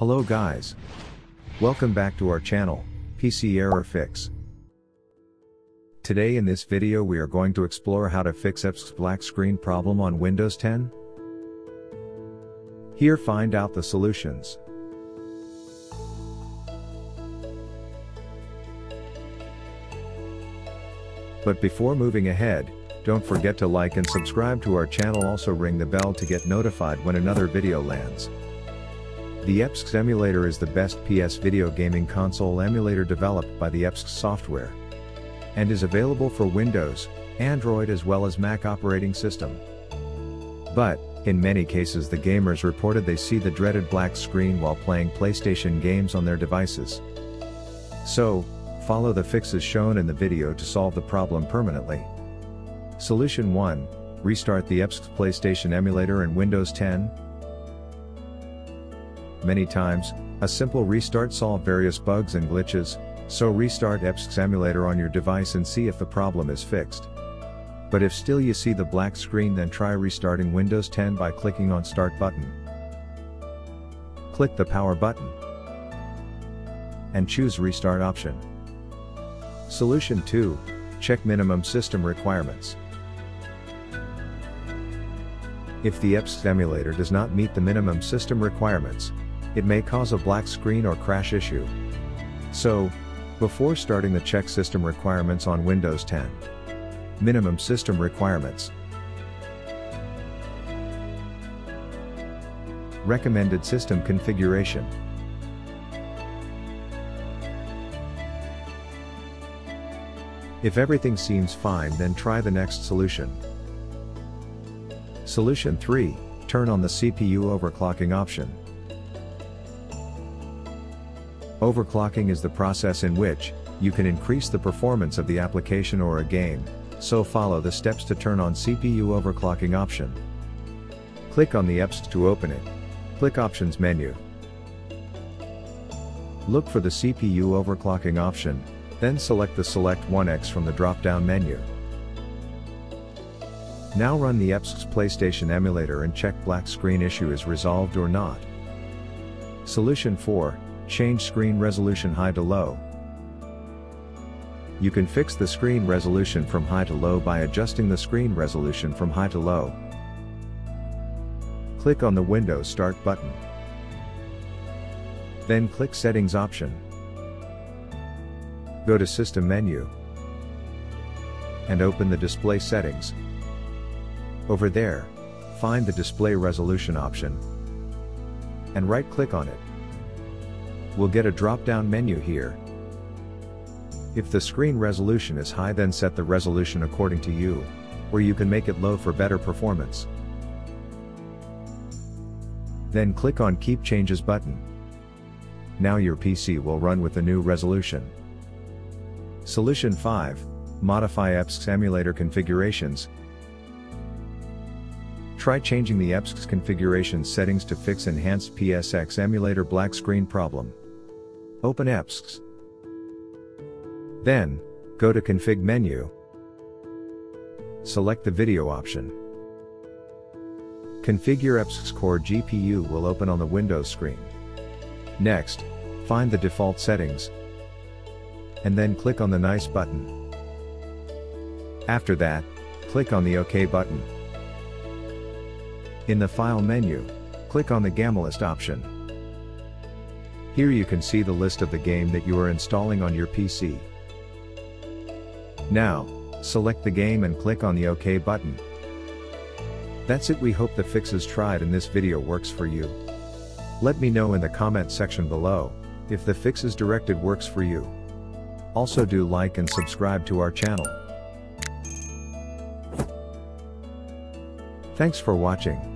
Hello guys. Welcome back to our channel, PC Error Fix. Today in this video we are going to explore how to fix ePSXe black screen problem on Windows 10. Here find out the solutions. But before moving ahead, don't forget to like and subscribe to our channel also ring the bell to get notified when another video lands. The ePSXe emulator is the best PS video gaming console emulator developed by the ePSXe software. And is available for Windows, Android as well as Mac operating system. But, in many cases the gamers reported they see the dreaded black screen while playing PlayStation games on their devices. So, follow the fixes shown in the video to solve the problem permanently. Solution 1, restart the ePSXe PlayStation emulator in Windows 10. Many times, a simple restart solve various bugs and glitches, so restart ePSXe emulator on your device and see if the problem is fixed. But if still you see the black screen then try restarting Windows 10 by clicking on Start button. Click the Power button. And choose Restart option. Solution 2, check minimum system requirements. If the ePSXe emulator does not meet the minimum system requirements, it may cause a black screen or crash issue. So, before starting the check system requirements on Windows 10. Minimum system requirements. Recommended system configuration. If everything seems fine then try the next solution. Solution 3, turn on the CPU overclocking option. Overclocking is the process in which, you can increase the performance of the application or a game, so follow the steps to turn on CPU overclocking option. Click on the ePSXe to open it. Click Options menu. Look for the CPU overclocking option, then select the Select 1X from the drop-down menu. Now run the ePSXe PlayStation emulator and check black screen issue is resolved or not. Solution 4, change screen resolution high to low. You can fix the screen resolution from high to low by adjusting the screen resolution from high to low. Click on the Windows Start button. Then click Settings option. Go to System menu. And open the Display settings. Over there, find the Display Resolution option. And right-click on it. We'll get a drop-down menu here. If the screen resolution is high then set the resolution according to you, or you can make it low for better performance. Then click on Keep Changes button. Now your PC will run with the new resolution. Solution 5, Modify ePSXe emulator configurations, Try changing the ePSXe configuration settings to fix enhanced PSX emulator black screen problem. Open ePSXe. Then, go to Config menu. Select the video option. Configure ePSXe core GPU will open on the Windows screen. Next, find the default settings. And then click on the Nice button. After that, click on the OK button. In the File menu, click on the Gamelist option. Here you can see the list of the game that you are installing on your PC. Now, select the game and click on the OK button. That's it we hope the fixes tried in this video works for you. Let me know in the comment section below, if the fixes directed works for you. Also do like and subscribe to our channel. Thanks for watching.